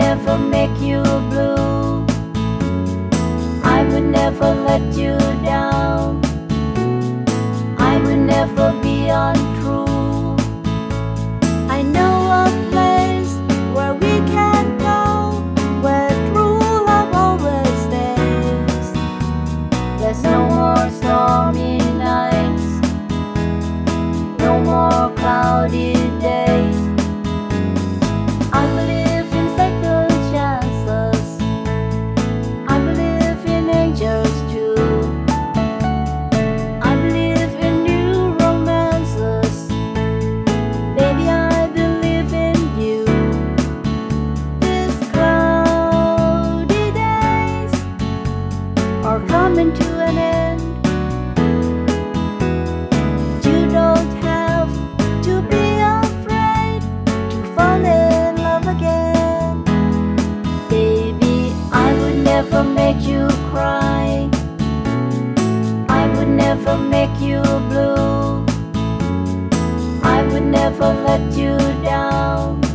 never make you blue. I would never let you down. never make you cry. I would never make you blue. I would never let you down.